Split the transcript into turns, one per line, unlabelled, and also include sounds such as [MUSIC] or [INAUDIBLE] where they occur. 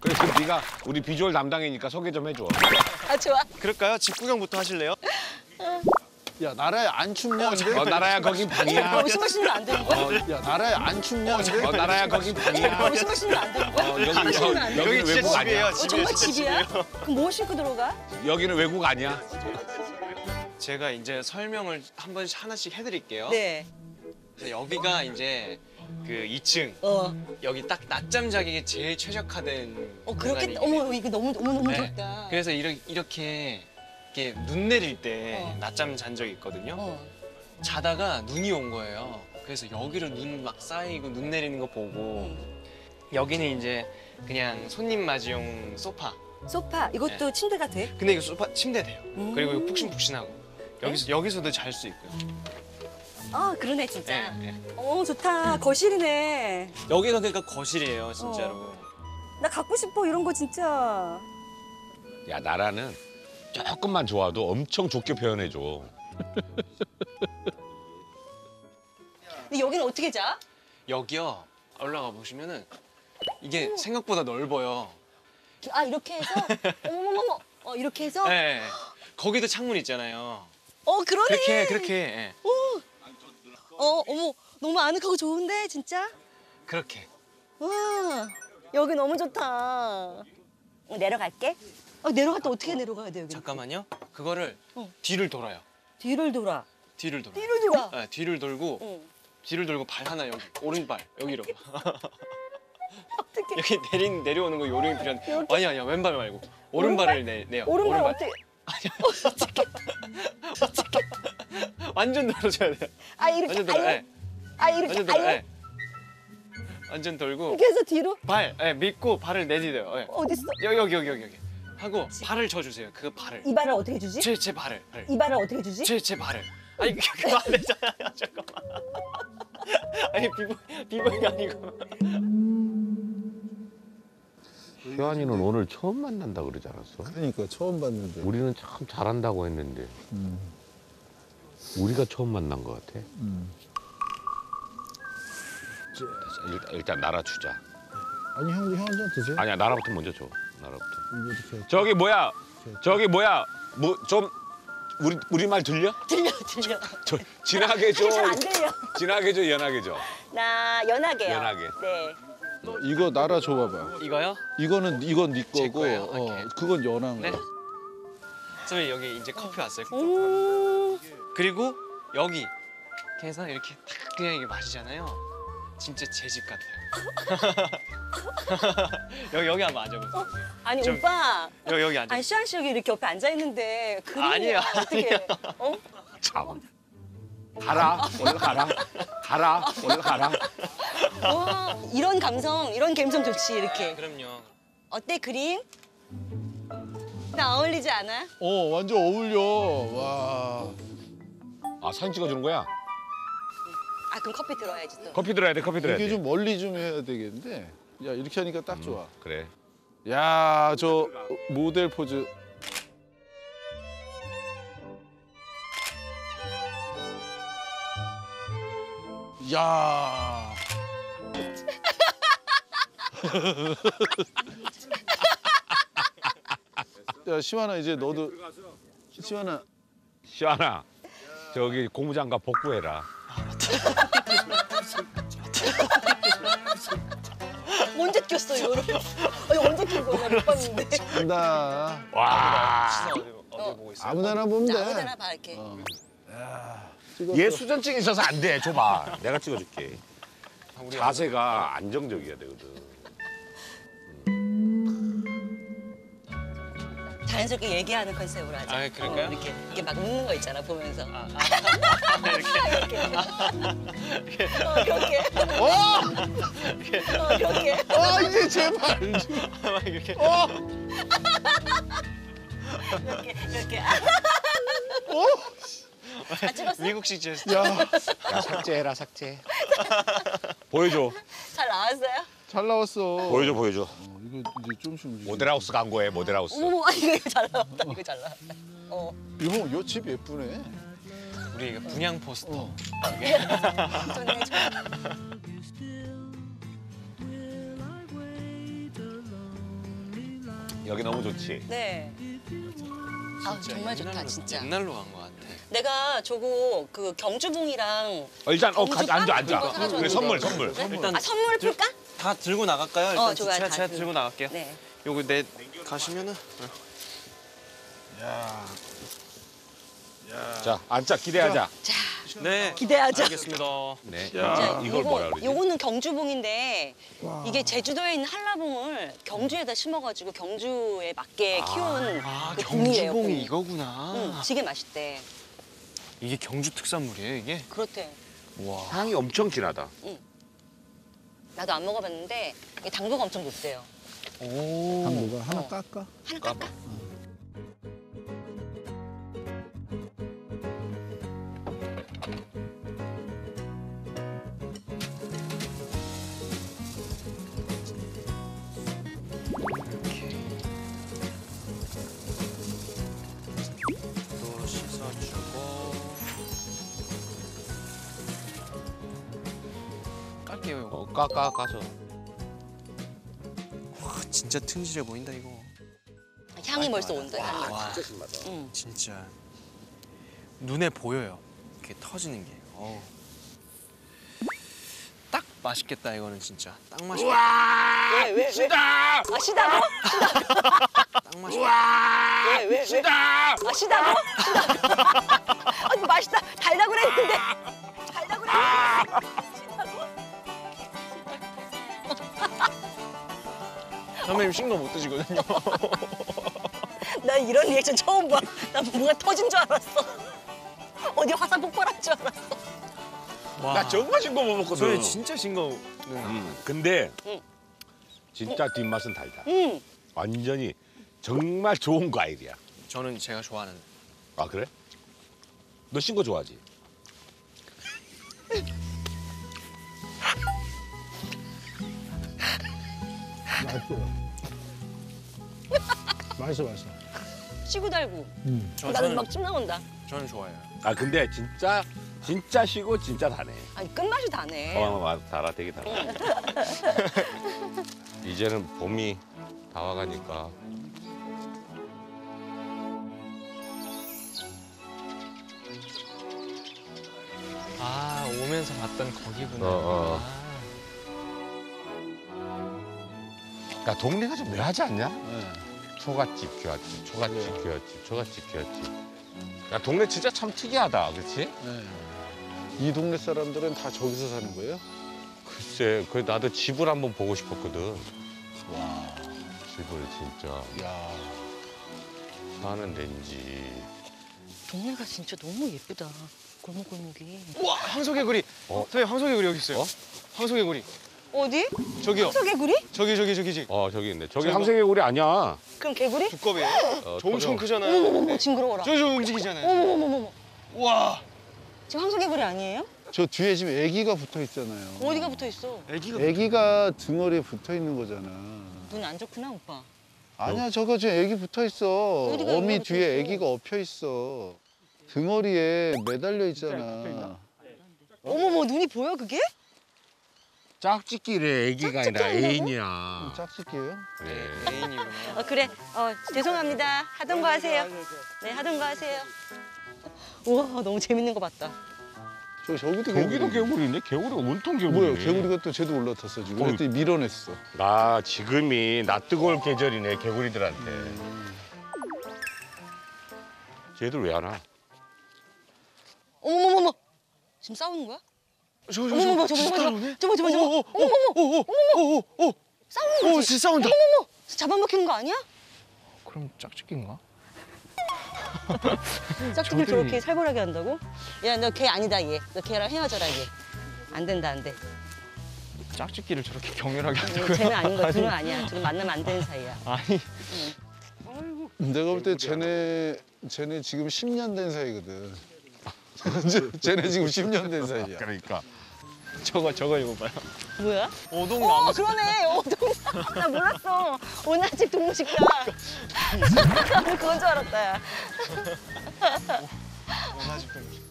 그래서 네가 우리 비주얼 담당이니까 소개 좀 해줘.
아 좋아.
그럴까요? 집 구경부터 하실래요?
야 나라야 안 춥냐 근데?
어, 나라야 거긴 방이야.
오심하시면 안 되는 거야?
야 나라야 안 춥냐 근데?
어, 나라야 거긴 방이야.
오심하시면 안 되는 거야?
어, 여기
안.
여기 외국. 아니야.
어. 정말 집이야? 그럼 뭐 신고 들어가?
여기는 외국 아니야.
제가 이제 설명을 한 번씩 하나씩 해드릴게요.
네.
여기가 이제 그 2층
어.
여기 딱 낮잠 자기에 제일 최적화된
어 그렇게. 어머 이거 너무 너무 너무
네.
좋다.
그래서 이렇게 이렇게 이렇게 눈 내릴 때
어.
낮잠 잔 적이 있거든요.
어.
자다가 눈이 온 거예요. 그래서 여기로 눈 막 쌓이고 눈 내리는 거 보고 여기는 이제 그냥 손님 맞이용 소파.
소파 이것도 침대가 돼?
근데 이거 소파 침대 돼요.
음.
그리고 이거 푹신푹신하고 여기서 여기서도 잘 수 있고요.
아 그러네 진짜.
네, 네.
어 좋다. 거실이네.
여기가 그러니까 거실이에요, 진짜로.
나 갖고 싶어 이런 거 진짜.
야 나라는 조금만 좋아도 엄청 좋게 표현해 줘.
근데 여기는 어떻게 자?
여기요 올라가 보시면은 이게 생각보다 넓어요.
아 이렇게 해서 [LAUGHS] 어머머머 어 이렇게 해서
네. 거기도 창문 있잖아요.
어 그러네.
그렇게 그렇게 예.
어 어머 너무 아늑하고 좋은데 진짜.
그렇게.
와 여기 너무 좋다. 어, 내려갈게. 어, 내려갈 때 어떻게 내려가야 돼 여기?
잠깐만요. 그거를
어.
뒤를 돌아요.
뒤를 돌아.
뒤를 돌아.
뒤를 돌아.
네, 뒤를 돌고
응.
뒤를 돌고 발 하나 여기 오른발 여기로
어떻게? [LAUGHS]
여기 내리 내려오는 거 요령이 필요한데 아니 아니야 왼발 말고 오른발을 내 내요.
오른발 어떻게? [LAUGHS] [LAUGHS]
완전 돌아줘야 돼요.
아 이렇게
완전 돌아.
아예
예.
아 이렇게
완전 돌아.
아예
예. 완전 돌고
이렇게 해서 뒤로
발 예, 믿고 발을 내디뎌요. 예.
어디 있어?
여기 여기 여기 여기 여기 하고 발을 쳐주세요. 그 발을
이 발을 어떻게 주지?
제 제 발을 발.
이 발을 어떻게 주지?
제 제 발을 아니 그- 그거 안 되잖아요. 잠깐만. 아니 비보 비보이가 아니고.
효안이는 오늘 처음 만난다 그러지 않았어?
그러니까 처음 봤는데.
우리는 참 잘한다고 했는데 우리가 처음 만난 것 같아.
음.
자, 일단, 일단 나라 주자.
아니 형도 형 한잔 드세요.
아니야 나라부터 먼저 줘. 나라부터. 저기 뭐야? 저기 뭐야? 뭐 좀 우리 우리 말 들려?
들려 들려.
저 진하게 줘.
잘안 들려.
진하게 줘, 연하게 줘.
나 연하게요.
연하게.
네.
이거 나라 줘봐봐.
이거요?
이거는 이건
네제
거고,
거예요?
어. 그건 연한
네.
거.
선생님 여기 이제 커피 왔어요.
음.
그리고 여기 이렇게 해서 이렇게 탁 그냥 이게 마시잖아요. 진짜 제 집 같아요. [LAUGHS] 여기 여기 한번 앉아보세요.
아니
좀-
오빠.
여기 여기 앉아.
아니 시안 씨 여기 이렇게 옆에 앉아 있는데 그림이
아니에요,
어떻게? 어?
참. 가라, 오늘 가라. 가라, 오늘 가라.
와 이런 감성, 이런 감성 좋지 이렇게.
그럼요.
어때 그림? 나 어울리지 않아?
어 완전 어울려. 와.
아 사진 찍어주는 거야?
아 그럼 커피 들어야지 또.
커피 들어야 돼, 커피 들어야
이게
돼.
좀 멀리 좀 해야 되겠는데. 야 이렇게 하니까 딱 좋아.
그래.
야 저 모델 포즈. 야. [LAUGHS] 야 시완아 이제 너도 시완아
시환아, 저기 고무장갑 복구해라.
언제 꼈어 이거를? 아니 언제 낀 거야? 못 봤는데.
간다.
와,
어디 어디 보고 있어요?
아무데나 보면 돼.
아무데나 봐 이렇게.
어.
얘 수전증 있어서 안 돼. 줘봐. 내가 찍어줄게. 자세가 안정적이어야 되거든.
자연스럽게 얘기하는 컨셉으로 하자.
아, 그럴까요?
어, 이렇게 이렇게 막 웃는 거 있잖아 보면서.
아, 아, [LAUGHS] [LAUGHS] 이렇게
이렇게. 어 그렇게. 어 그렇게.
아 이제 제발.
막 이렇게
어.
이렇게 이렇게.
어.
아 찍었어?
미국식 제스처.
야.
야 삭제해라 삭제. [LAUGHS] 보여줘.
잘 나왔어요?
잘 나왔어.
보여줘 보여줘.
어, 이거 이제 좀씩 움직여.
모델하우스 광고해 모델하우스.
어머머 아, 이거 잘 나왔다 이거 잘 나왔다. 어.
이거 요 집 예쁘네.
우리 이거 분양 포스터.
어.
좋네 [LAUGHS] 좋네.
여기 너무 좋지.
네. 아 정말 좋다
옛날로,
진짜.
옛날로 간것 같아.
내가 저거 그 경주봉이랑
어, 일단 어 가,
경주
앉아
빵
앉아. 그래 선물. 선물.
그래?
일단
아 선물
들-
풀까?
다 들고 나갈까요? 일단
어, 좋아요.
제가,
다
제가
들고.
나갈게요.
네.
요거 내 가시면은
야.
자 앉자 기대하자.
자,
네
기대하자.
알겠습니다.
네.
야.
자,
이걸
요거,
뭐라 그러지?
요거는 경주봉인데 이게 제주도에 있는 한라봉을 경주에다 심어가지고 경주에 맞게 키운
아
그 봉이에요. 봉.
경주봉이 이거구나.
응, 되게 맛있대.
이게 경주 특산물이에요 이게?
그렇대.
와.
향이 엄청 진하다.
나도 안 먹어봤는데 이게 당도가 엄청 높대요.
오.
당도가 하나
어.
깎아?
하나 깎아?
또 깔게요 이거.
어, 까까 까서.
와 진짜 튼실해 보인다 이거.
향이 벌써 온다. 향이.
와
응.
진짜 눈에 보여요. 이렇게 터지는 게. 어우. 딱 맛있겠다 이거는 진짜. 딱 맛있겠다.
왜, 왜, 왜? 아, 시다고?
딱 맛있겠다.
왜, 왜, 왜? 아, 시다고? 시다. [LAUGHS] 아니, 맛있다. 달다고 그랬는데. 달다고 그랬는데.
선배님 신거못 드시거든요. [LAUGHS]
나 이런 리액션 처음 봐. 나 뭔가 터진 줄 알았어. 어디 화산 폭발한 줄 알았어.
와.
나 정말 신거 못 먹거든.
저희 진짜 신 거는
음, 근데
응.
진짜 뒷맛은 달다.
응.
완전히 정말 좋은 과일이야.
저는 제가 좋아하는
아 그래? 너 신거 좋아하지? [LAUGHS]
맛있어. 맛있어, 맛있어.
시고 달고.
음.
저,
나는
저는
막 침 나온다.
저는 좋아해요.
아 근데 진짜 진짜 시고 진짜 다네.
아니, 끝맛이 다네.
어, 맞아, 달아 되게 달아. [LAUGHS] 이제는 봄이 다 와가니까
아 오면서 봤던 거기구나.
어, 어. 야 동네가 좀 묘하지 않냐?
네.
초가집, 귀화집, 초가집, 귀화집, 초가집, 귀화집. 야 동네 진짜 참 특이하다, 그렇지?
네. 이 동네 사람들은 다 저기서 사는 거예요?
글쎄, 그 나도 집을 한번 보고 싶었거든.
와.
집을 진짜
야.
사는 데인지.
동네가 진짜 너무 예쁘다. 골목골목이.
우와 황소개구리.
어?
선생님 황소개구리 여기 있어요.
어?
황소개구리.
어디?
저기요.
소개구리?
저기 저기 저기 저기.
어 저기 있네. 저기? 항생개구리 아니야.
그럼 개구리?
두꺼비예요.
어,
저 엄청. 크잖아요.
어머머머 징그러워라.
저저 움직이잖아요.
어머머머머.
와.
지금 황소 개구리 아니에요?
저 뒤에 지금 애기가 붙어 있잖아요.
어디가 붙어 있어?
애기가
애기가 등어리에 붙어 있는 거잖아.
눈 안 좋구나 오빠.
아니야, 저거 지금 애기 붙어 있어.
어디가
어미
애기가
뒤에
붙어 있어?
애기가 엎혀 있어. 등어리에 매달려 있잖아.
어머머 눈이 보여 그게?
짝짓기래 애기가 아니라
짝짓기?
애인이야.
짝짓기예요?
그래.
애인이구나.
어 그래. 어 죄송합니다. 하던 거 하세요. 네 하던 거 하세요. 우와 너무 재밌는 거 봤다.
저 저기도
저기도
개구리.
개구리인데 개구리가 온통 개구리.
뭐야, 개구리가 또 쟤도 올라탔어 지금. 그랬더니 밀어냈어.
아 지금이 낯 뜨거울 계절이네 개구리들한테. 쟤들 왜 안 와?
어머머머머 지금 싸우는 거야?
저저
어머머머
저
저거 저거. 저거 저거 저거
오, 오, 오, 오, 오, 오, 오.
싸우는
오,
거지?
진짜 싸운다.
어머머머 잡아먹히는 거 아니야?
그럼 짝짓기인가? [LAUGHS]
짝짓기를
저들이-
저렇게 살벌하게 한다고? 야 너 걔 아니다 얘. 너 걔랑 헤어져라 얘. 안 된다 안 돼.
짝짓기를 저렇게 격렬하게
응,
한다고요?
쟤는 아닌 거야. 둘은 아니야. 둘은 만나면 안 되는 사이야. [LAUGHS]
아니
내가 볼 때 쟤네 쟤네 지금 10년 된 사이거든. [LAUGHS] 쟤네 지금 10년 된 사이야.
그러니까.
저거 저거 이거 봐요.
뭐야?
오동
어
나무.
그러네. 어 동사. 나 몰랐어. 오나 집 동무식가. [LAUGHS] 그건 줄 알았다. 야.
원하실 분.